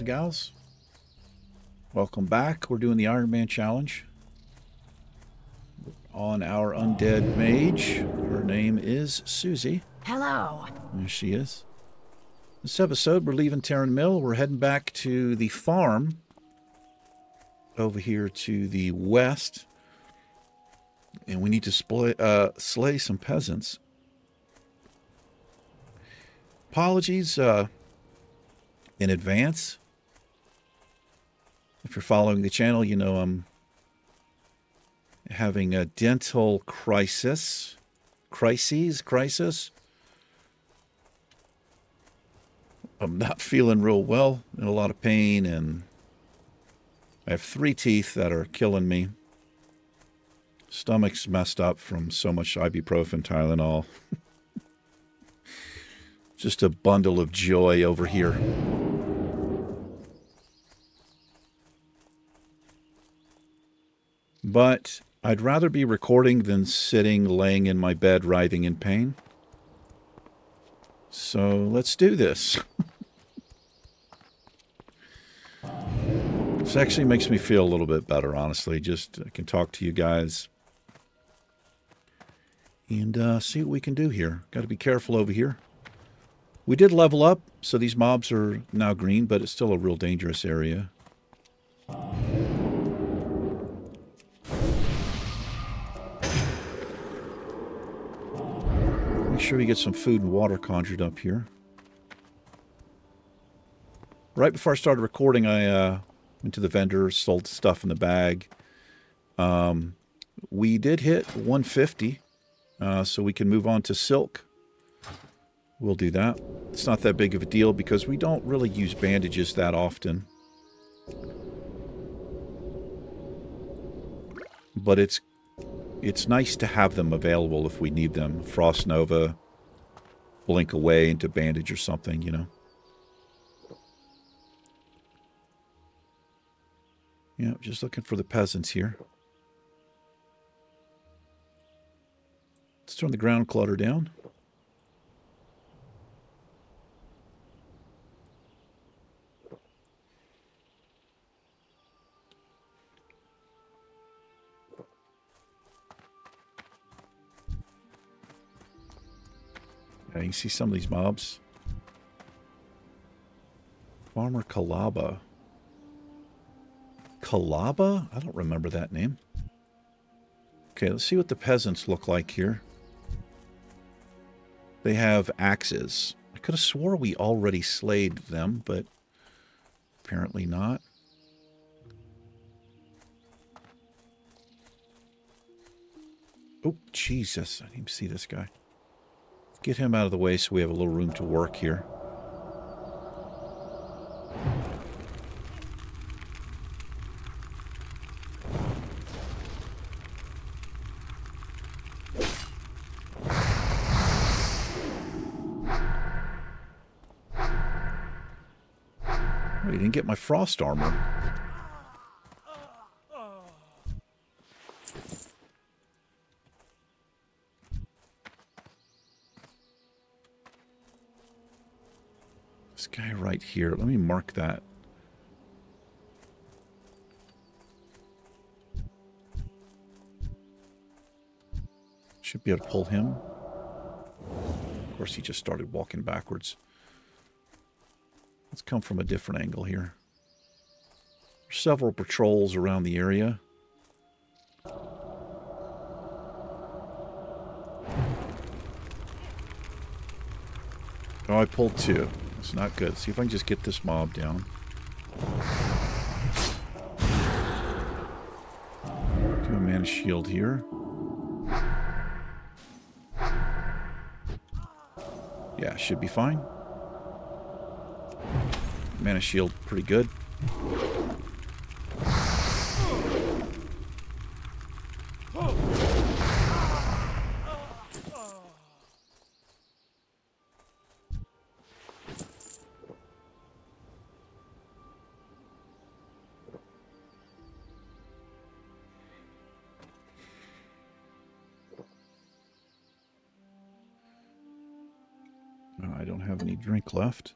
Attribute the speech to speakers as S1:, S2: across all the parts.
S1: and gals. Welcome back. We're doing the Iron Man Challenge on our undead mage. Her name is Susie.
S2: Hello.
S1: There she is. This episode, we're leaving Tarren Mill. We're heading back to the farm over here to the west. And we need to splay, uh, slay some peasants. Apologies uh, in advance. If you're following the channel, you know I'm having a dental crisis. Crises? Crisis? I'm not feeling real well, in a lot of pain, and I have three teeth that are killing me. Stomach's messed up from so much ibuprofen, Tylenol. Just a bundle of joy over here. But I'd rather be recording than sitting, laying in my bed, writhing in pain. So let's do this. this actually makes me feel a little bit better, honestly. Just I can talk to you guys and uh, see what we can do here. Got to be careful over here. We did level up, so these mobs are now green, but it's still a real dangerous area. Sure we get some food and water conjured up here. Right before I started recording, I uh, went to the vendor, sold stuff in the bag. Um, we did hit 150, uh, so we can move on to silk. We'll do that. It's not that big of a deal because we don't really use bandages that often. But it's it's nice to have them available if we need them. Frost Nova, blink away into bandage or something, you know. Yeah, just looking for the peasants here. Let's turn the ground clutter down. Yeah, you can see some of these mobs. Farmer Kalaba. Kalaba? I don't remember that name. Okay, let's see what the peasants look like here. They have axes. I could have swore we already slayed them, but apparently not. Oh, Jesus. I didn't even see this guy. Get him out of the way so we have a little room to work here. Oh, he didn't get my frost armor. This guy right here. Let me mark that. Should be able to pull him. Of course, he just started walking backwards. Let's come from a different angle here. There's several patrols around the area. Oh, I pulled two. It's not good. See if I can just get this mob down. Do a mana shield here. Yeah, should be fine. Mana shield, pretty good. drink left.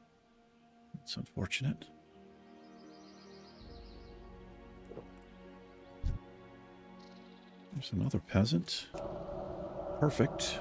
S1: It's unfortunate. There's another peasant. Perfect.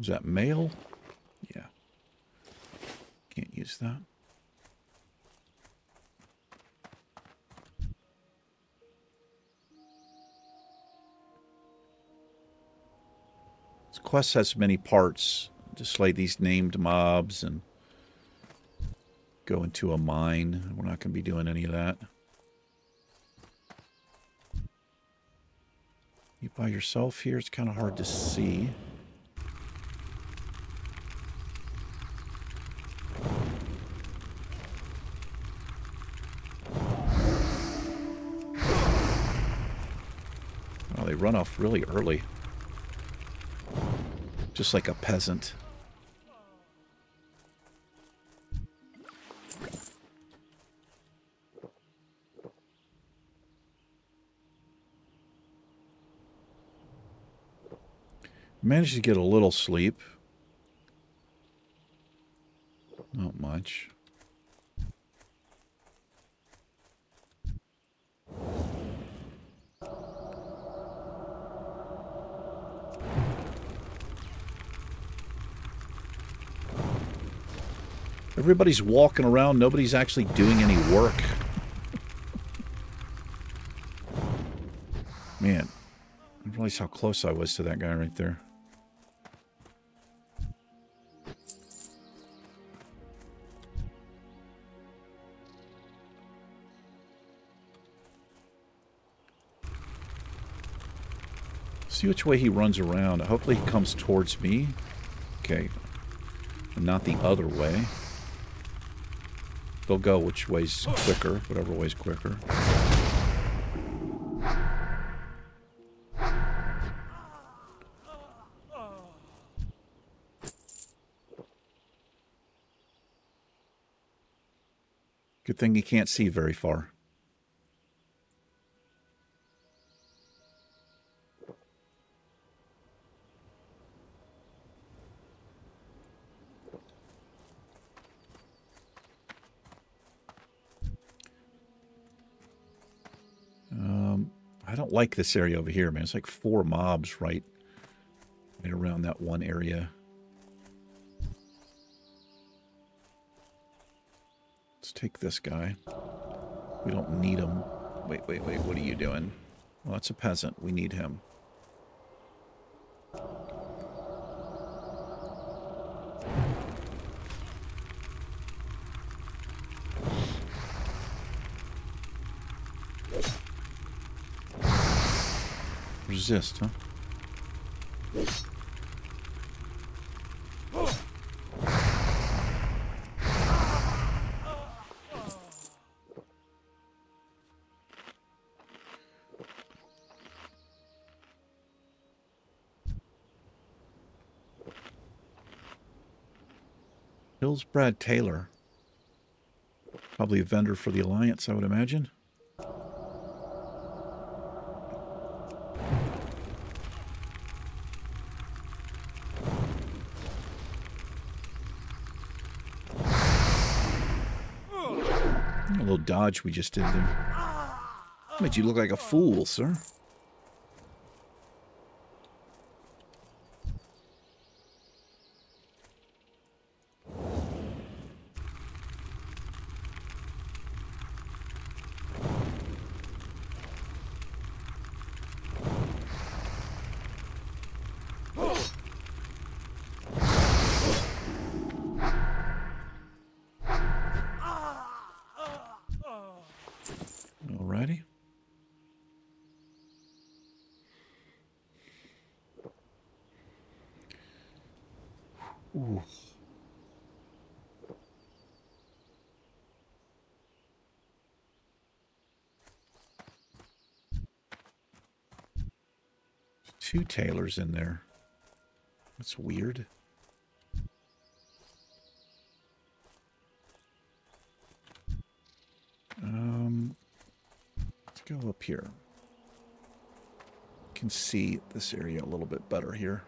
S1: Is that mail? Yeah. Can't use that. This quest has many parts. Just slay these named mobs and go into a mine. We're not going to be doing any of that. You by yourself here? It's kind of hard to see. Oh, run off really early. Just like a peasant. Managed to get a little sleep. Not much. Everybody's walking around. Nobody's actually doing any work. Man, I realize how close I was to that guy right there. See which way he runs around. Hopefully he comes towards me. Okay. And not the other way. They'll go which way's quicker, whatever way's quicker. Good thing you can't see very far. I don't like this area over here, man. It's like four mobs right, right around that one area. Let's take this guy. We don't need him. Wait, wait, wait. What are you doing? Well, that's a peasant. We need him. Resist, huh? Hillsbrad Tailor. Probably a vendor for the Alliance, I would imagine. A little dodge we just did there. Made you look like a fool, sir. Alrighty. Ooh. Two tailors in there. That's weird. Um, let's go up here. Can see this area a little bit better here.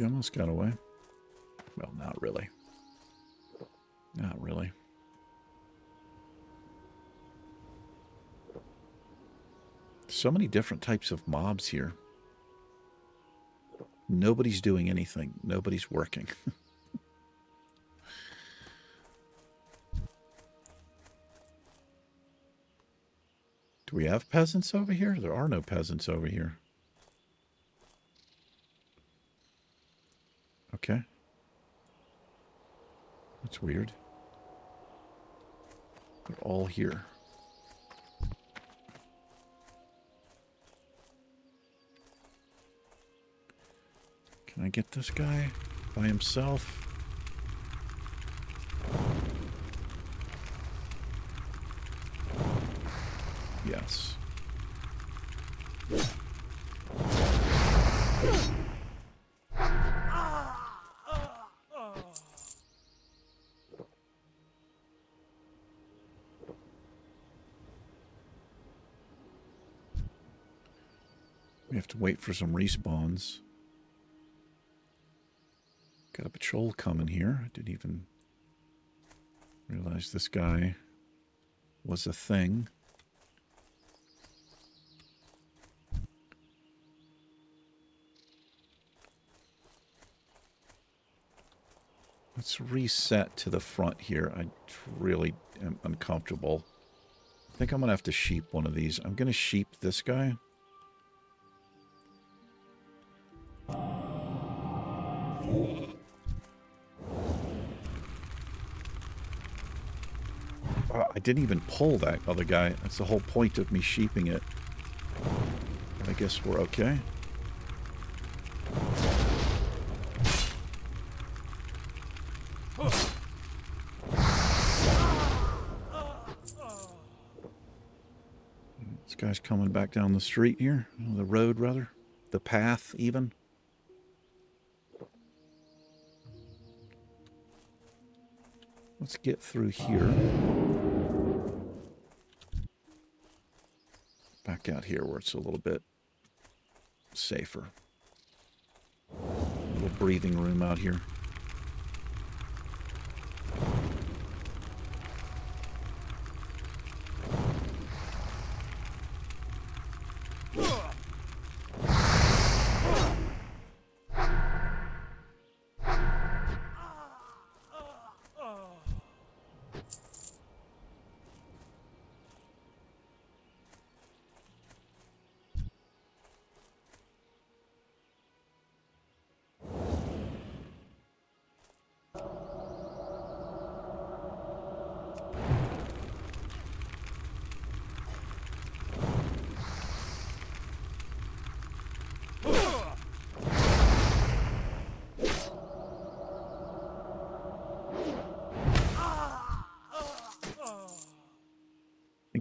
S1: You almost got away. Well, not really. Not really. So many different types of mobs here. Nobody's doing anything. Nobody's working. Do we have peasants over here? There are no peasants over here. Okay. That's weird. They're all here. Can I get this guy by himself? Yes. Wait for some respawns. Got a patrol coming here. I didn't even realize this guy was a thing. Let's reset to the front here. I really am uncomfortable. I think I'm going to have to sheep one of these. I'm going to sheep this guy. I didn't even pull that other guy. That's the whole point of me sheeping it. I guess we're okay. This guy's coming back down the street here. Oh, the road, rather. The path, even. Let's get through here. Back out here where it's a little bit safer. A little breathing room out here.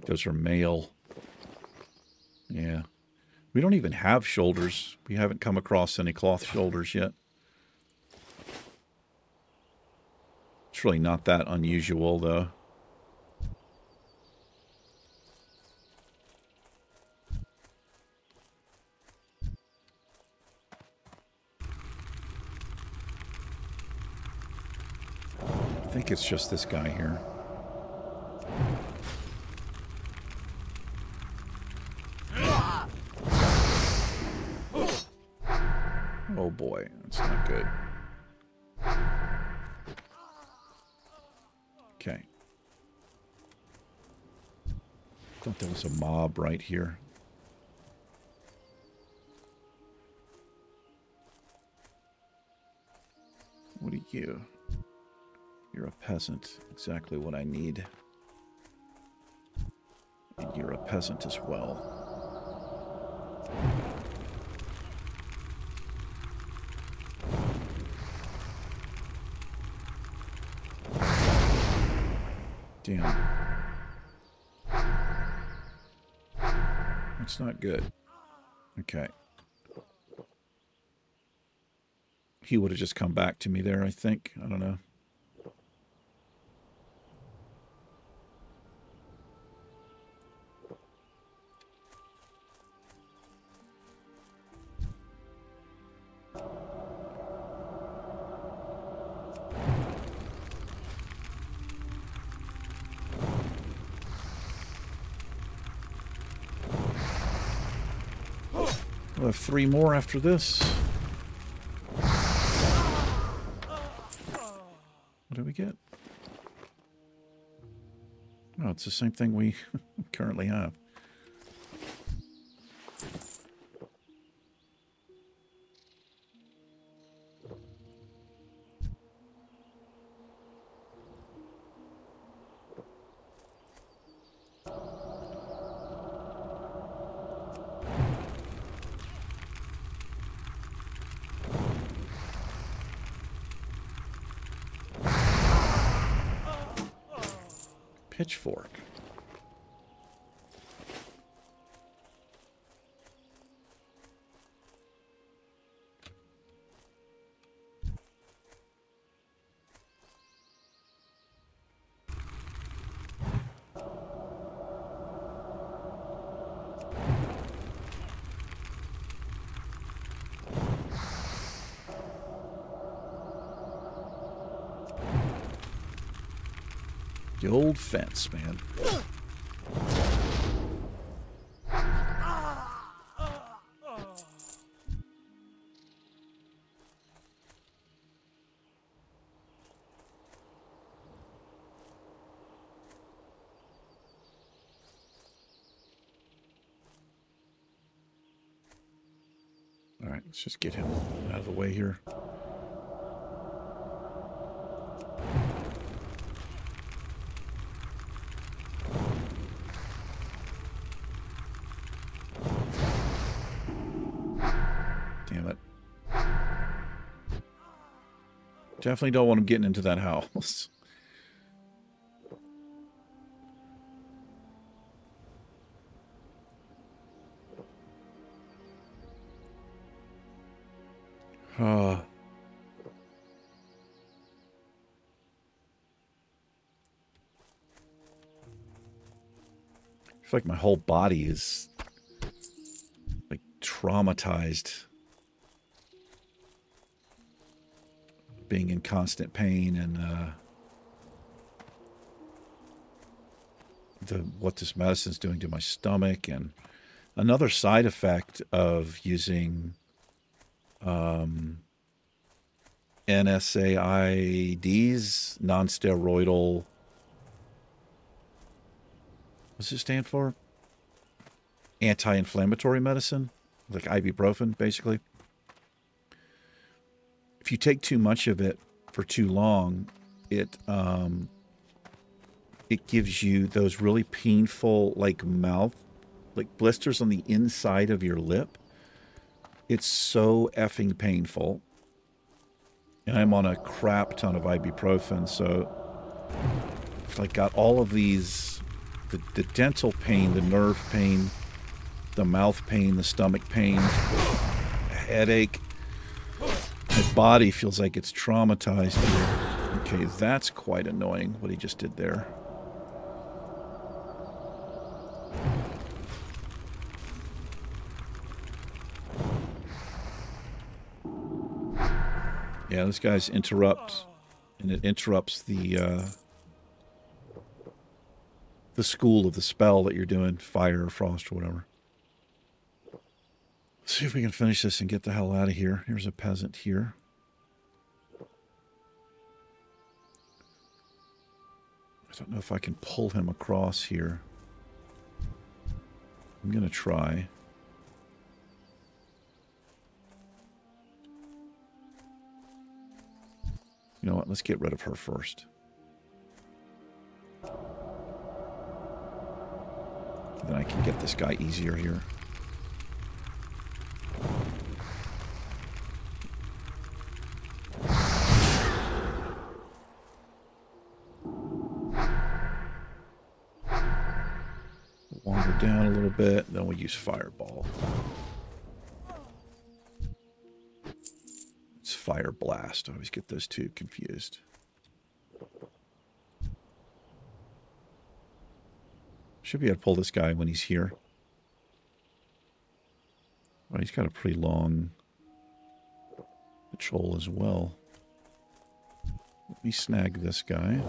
S1: Those are mail. Yeah. We don't even have shoulders. We haven't come across any cloth shoulders yet. It's really not that unusual, though. I think it's just this guy here. Oh boy, that's not good. Okay. Thought there was a mob right here. What are you? You're a peasant. Exactly what I need. And you're a peasant as well. Damn. That's not good. Okay. He would have just come back to me there, I think. I don't know. Three more after this. What do we get? Oh, it's the same thing we currently have. Pitchfork. The old fence, man. All right, let's just get him out of the way here. Definitely don't want him getting into that house. Uh, I feel like my whole body is like traumatized being in constant pain and uh, the what this medicine is doing to my stomach and another side effect of using um, NSAIDs, non-steroidal. What's it stand for? Anti-inflammatory medicine, like ibuprofen, basically if you take too much of it for too long, it um, it gives you those really painful like mouth like blisters on the inside of your lip. It's so effing painful. And I'm on a crap ton of ibuprofen, so like got all of these the, the dental pain, the nerve pain, the mouth pain, the stomach pain, headache, my body feels like it's traumatized here. Okay, that's quite annoying what he just did there. Yeah, this guy's interrupt, and it interrupts the uh, the school of the spell that you're doing, fire or frost or whatever. See if we can finish this and get the hell out of here. Here's a peasant here. I don't know if I can pull him across here. I'm going to try. You know what? Let's get rid of her first. Then I can get this guy easier here. Down a little bit. Then we'll use fireball. It's fire blast. I always get those two confused. Should be able to pull this guy when he's here. Well, he's got a pretty long patrol as well. Let me snag this guy.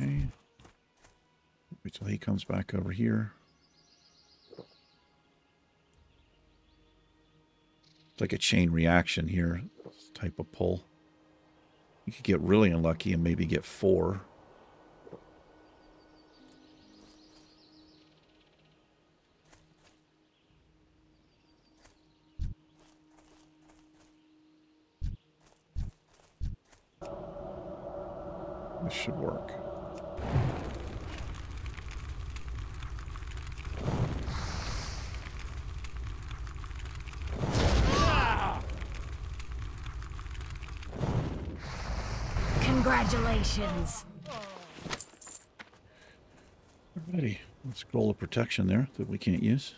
S1: Okay. Wait till he comes back over here. It's like a chain reaction here, type of pull. You could get really unlucky and maybe get four. This should work.
S2: Congratulations.
S1: Alrighty, let's roll of protection there that we can't use.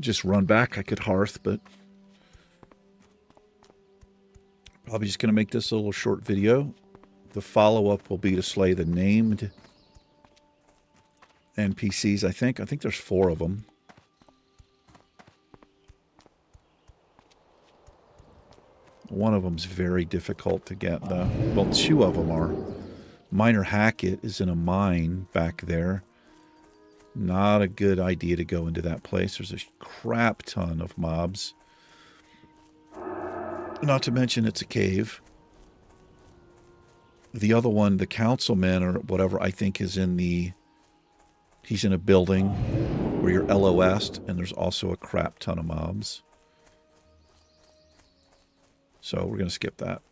S1: Just run back. I could hearth, but probably just going to make this a little short video. The follow-up will be to slay the named NPCs, I think. I think there's four of them. One of them's very difficult to get, though. Well, two of them are. Miner Hackett is in a mine back there. Not a good idea to go into that place. There's a crap ton of mobs. Not to mention it's a cave. The other one, the councilman or whatever, I think is in the... He's in a building where you're LOS'd, and there's also a crap ton of mobs. So we're going to skip that.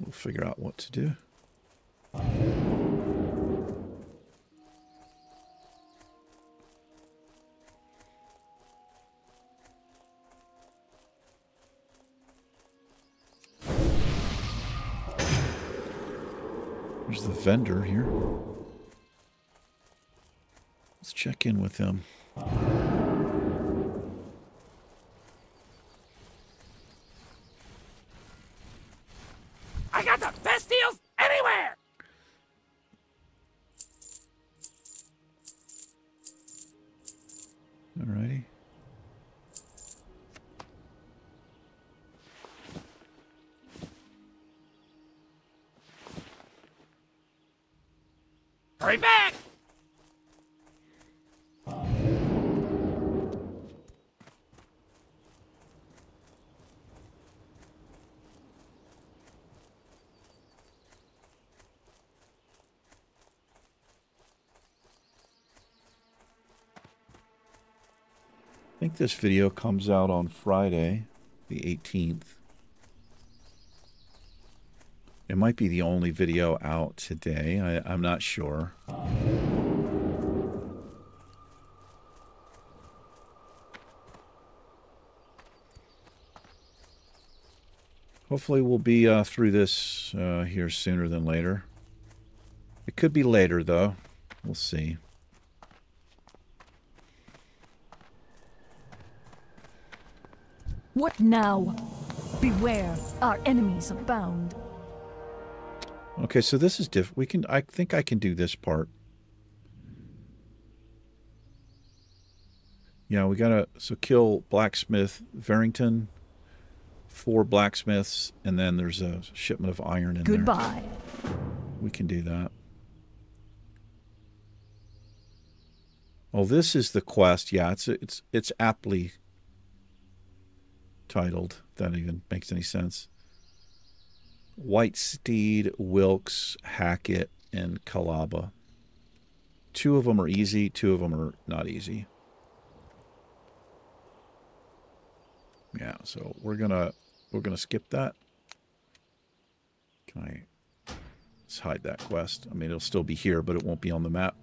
S1: We'll figure out what to do. There's the vendor here. Let's check in with him.
S3: Hurry back!
S1: I think this video comes out on Friday, the 18th. It might be the only video out today. I, I'm not sure. Hopefully we'll be uh, through this uh, here sooner than later. It could be later, though. We'll see.
S2: What now? Beware, our enemies abound.
S1: Okay, so this is diff. We can. I think I can do this part. Yeah, we gotta. So kill blacksmith Verringtan, four blacksmiths, and then there's a shipment of iron in there.
S2: Goodbye.
S1: We can do that. Oh, this is the quest. Yeah, it's it's it's aptly titled. If that even makes any sense. Whitesteed, Wilkes, Hackett, and Kalaba. Two of them are easy. Two of them are not easy. Yeah, so we're gonna we're to skip that. Can I... Let's hide that quest. I mean, it'll still be here, but it won't be on the map.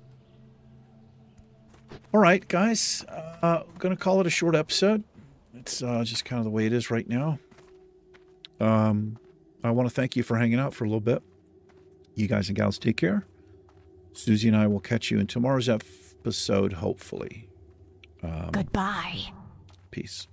S1: All right, guys. Uh, to call it a short episode. It's uh, just kind of the way it is right now. Um, I want to thank you for hanging out for a little bit. You guys and gals take care. Susie and I will catch you in tomorrow's episode, hopefully.
S2: Um, Goodbye.
S1: Peace.